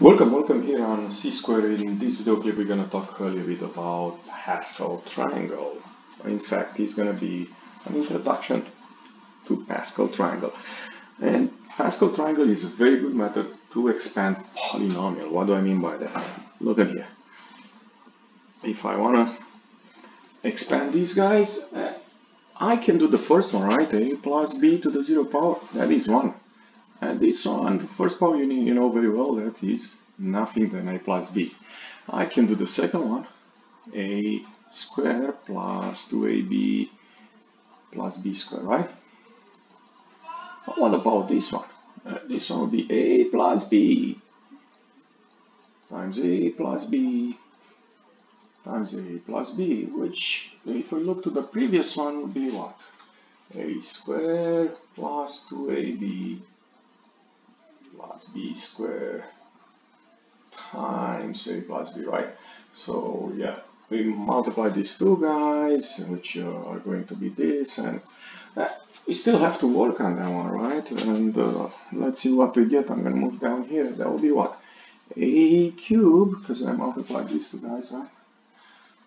Welcome, welcome here on C Squared. In this video clip, we're gonna talk a little bit about Pascal triangle. In fact, it's gonna be an introduction to Pascal triangle. And Pascal triangle is a very good method to expand polynomial. What do I mean by that? Look at here. If I wanna expand these guys, uh, I can do the first one, right? A plus b to the zero power, that is one. And this one, first power you, need, you know very well, that is nothing than a plus b. I can do the second one, a square plus 2ab plus b square, right? But what about this one? Uh, this one will be a plus b times a plus b times a plus b, which if we look to the previous one would be what? a square plus 2ab plus b squared times a plus b, right? So yeah, we multiply these two guys, which are going to be this, and uh, we still have to work on that one, right? And uh, let's see what we get. I'm going to move down here. That will be what? a cube, because I multiplied these two guys, right?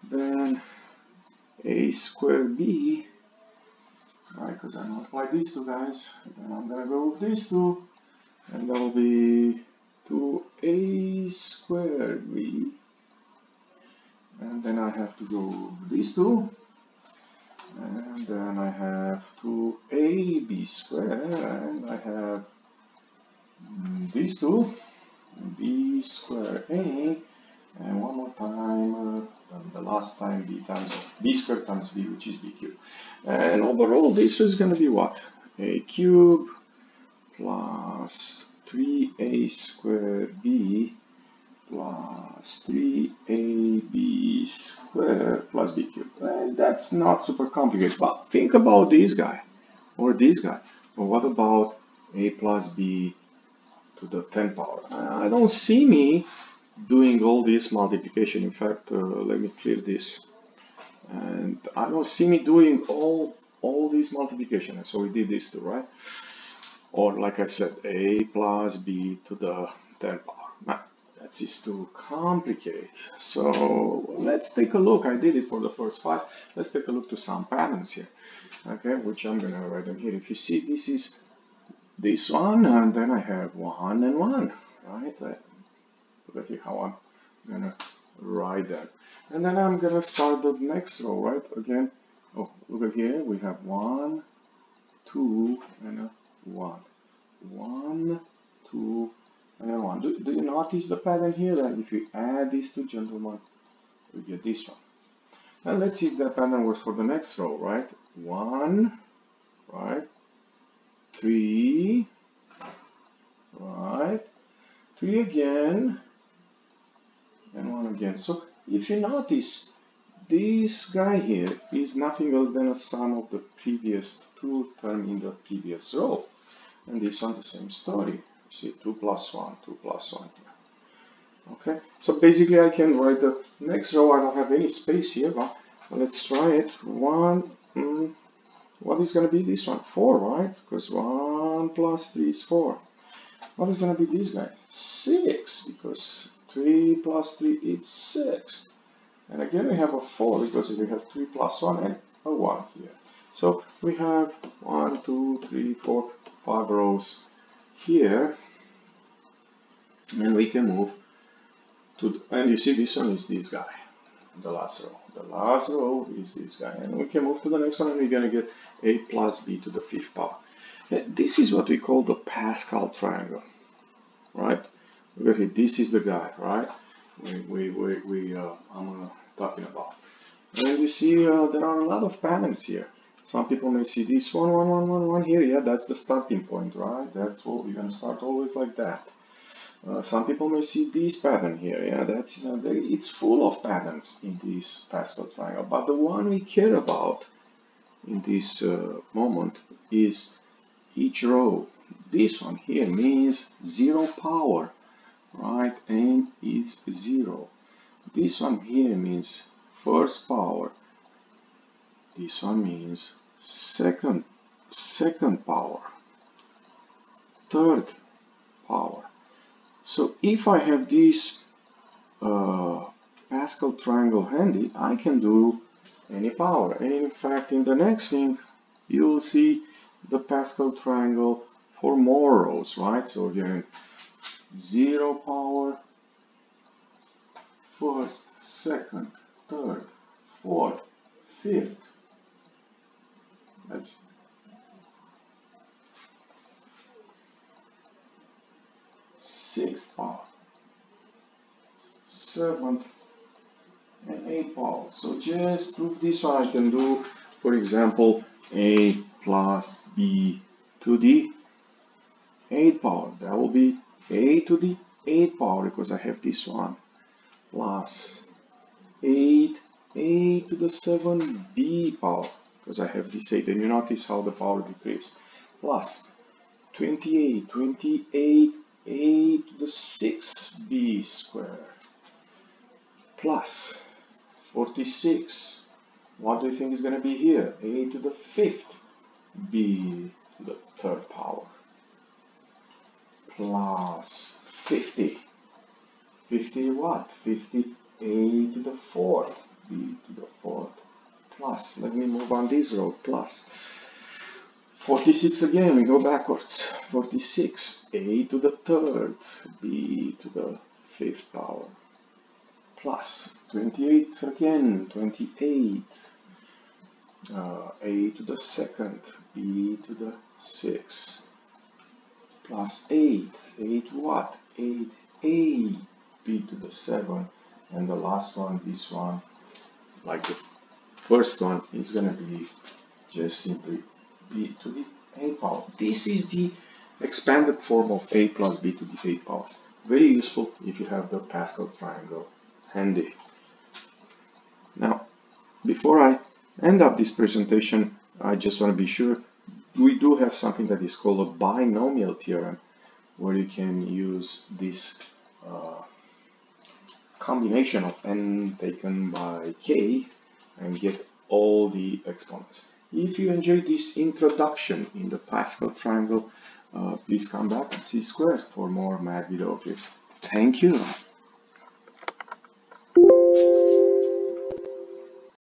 Then a squared b, right? Because I multiplied these two guys. And I'm going to go with these two and that will be 2a squared b. And then I have to go these two. And then I have 2ab squared. And I have these two. B squared a. And one more time uh, the last time b times b squared times b which is b cubed. And overall this is going to be what? A cube plus 3a squared b plus 3ab squared plus b cubed. And that's not super complicated, but think about this guy or this guy. Or what about a plus b to the 10 power? I don't see me doing all this multiplication. In fact, uh, let me clear this. And I don't see me doing all all this multiplication. So we did this too, right? Or like I said a plus b to the 10 power. Now that's just too complicated. So let's take a look. I did it for the first five. Let's take a look to some patterns here okay which I'm gonna write them here. If you see this is this one and then I have one and one right? Look at here how I'm gonna write that. And then I'm gonna start the next row right? Again oh look at here. We have one two and a 1. 1, 2, and 1. Do, do you notice the pattern here? That if you add these two gentlemen, we get this one. And let's see if that pattern works for the next row, right? 1, right? 3, right? 3 again, and 1 again. So if you notice, this guy here is nothing else than a sum of the previous two term in the previous row and this one the same story. See 2 plus 1, 2 plus 1 here. Okay, so basically I can write the next row, I don't have any space here, but let's try it. 1, mm, what is going to be this one? 4, right? Because 1 plus 3 is 4. What is going to be this guy? 6, because 3 plus 3 is 6. And again we have a 4 because we have 3 plus 1 and a 1 here. So we have 1, 2, 3, 4, five rows here and we can move to and you see this one is this guy the last row the last row is this guy and we can move to the next one and we're going to get a plus b to the fifth power. This is what we call the Pascal triangle right? It this is the guy right? We we we, we uh, I'm uh, talking about. And you see uh, there are a lot of patterns here some people may see this one, one, one, one, one here. Yeah, that's the starting point, right? That's what we're gonna start always like that. Uh, some people may see this pattern here. Yeah, that's uh, it's full of patterns in this Pascal triangle. But the one we care about in this uh, moment is each row. This one here means zero power, right? And it's zero. This one here means first power this one means second, second power, third power. So if I have this uh, Pascal triangle handy, I can do any power. And in fact, in the next thing, you will see the Pascal triangle for more rows, right? So again, zero power, first, second, third, fourth, fifth, sixth power, seventh, and eighth power. So just prove this one. I can do, for example, a plus b to the 8 power. That will be a to the 8 power because I have this one. Plus 8 a to the 7b power because I have this 8 and you notice how the power decreases plus 28 28 a to the 6b square. Plus 46 what do you think is going to be here? A to the 5th b to the third power. Plus 50 50 what? 50 a to the fourth b to the fourth plus. Let me move on this row plus. 46 again. We go backwards. 46 a to the third. B to the fifth power. Plus. 28 again. 28 uh, a to the second. B to the sixth. Plus 8 8 what? 8 a b to the 7 and the last one this one like the first one is gonna be just simply b to the 8 power this is the expanded form of a plus b to the 8 power very useful if you have the Pascal triangle handy. Now before I end up this presentation I just want to be sure we do have something that is called a binomial theorem where you can use this uh, combination of n taken by k and get all the exponents. If you enjoyed this introduction in the Pascal triangle, uh, please come back and C Squared for more math video tips. Thank you.